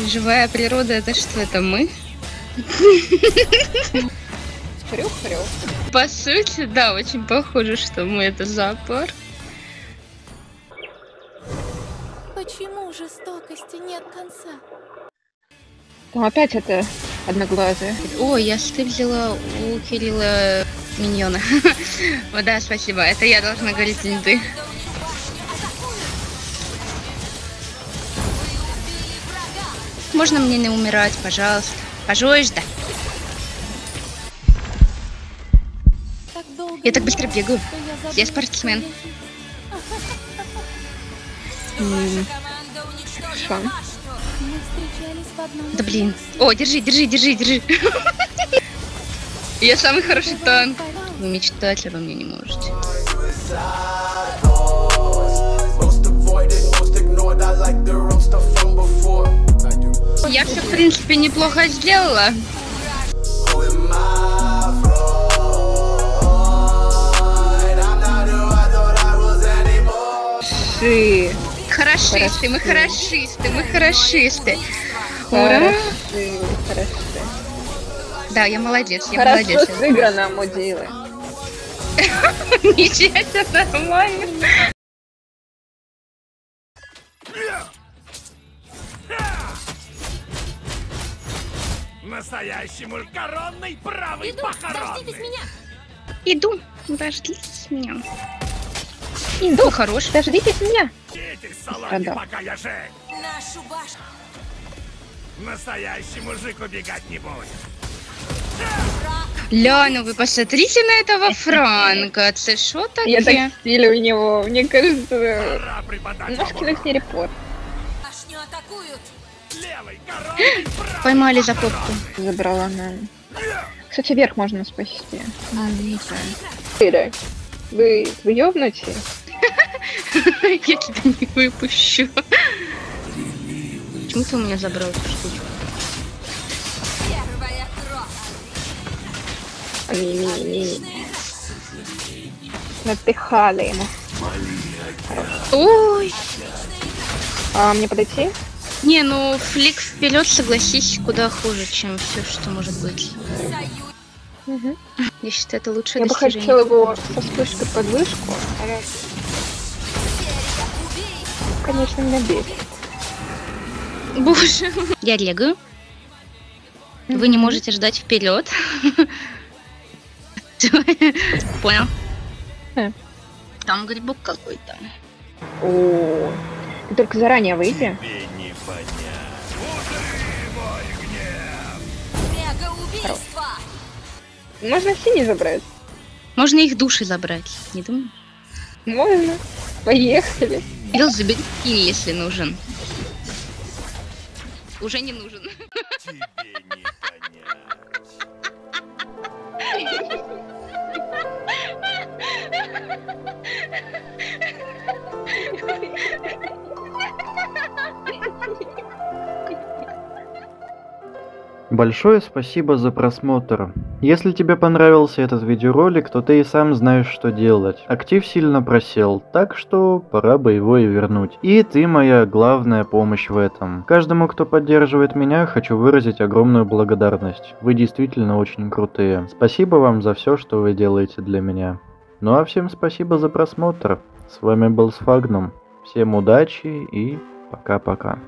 Живая природа это что? Это мы? Хрю-хрю. По сути, да, очень похоже, что мы это зоопарк. Почему жестокости нет конца? Там опять это одноглазые. О, я стыд взяла у Кирилла миньона. Да, спасибо. Это я должна говорить, не ты. Можно мне не умирать, пожалуйста? Пожалуйста. Так долго Я так быстро бегаю. я спортсмен. Хорошо. Да блин. О, держи, держи, держи, держи. Я самый хороший танк. Вы мечтать обо мне не можете. Most avoided, most ignored. I like the stuff from before. I was anymore. Ши. Хорошисты, мы хорошисты, мы хорошисты. Ура! Хороши, хороши. Да, я молодец, я Хорошо молодец. сыграно, мудила. Ничего себе, нормально. Настоящий мулькоронный правый похоронный. Иду, дождитесь меня. Иду, хорош. Дождитесь меня. Страдал. пока я жив. Настоящий мужик убегать не будет. Ля, ну вы посмотрите на этого Франка. Це що Я таке? так стилю у него. Мне кажется, преподать можешь вам Поймали за похоронный. Забрала на... Кстати, верх можно спасти. А, не знаю. Вы, вы? Я тебя не выпущу. Почему ты у меня забрал эту штучку? Напихали ему. Ой. А мне подойти? Не, ну флик вперед, согласись, куда хуже, чем все, что может быть. Угу. Я считаю, это лучшее Я бы хотела его со вспышкой под вышку. Конечно, меня бесит. Боже. Я регаю. Вы не можете ждать вперед. Понял. Э. Там грибок какой-то. О, ты только заранее выйди. Гнев. Можно синий забрать? Можно их души забрать, не думаю? Можно. Поехали. Кирилл, забери, если нужен. Уже не нужен. Тебе не понять. Большое спасибо за просмотр. Если тебе понравился этот видеоролик, то ты и сам знаешь, что делать. Актив сильно просел, так что пора бы его и вернуть. И ты моя главная помощь в этом. Каждому, кто поддерживает меня, хочу выразить огромную благодарность. Вы действительно очень крутые. Спасибо вам за все, что вы делаете для меня. Ну а всем спасибо за просмотр. С вами был Сфагнум. Всем удачи и пока-пока.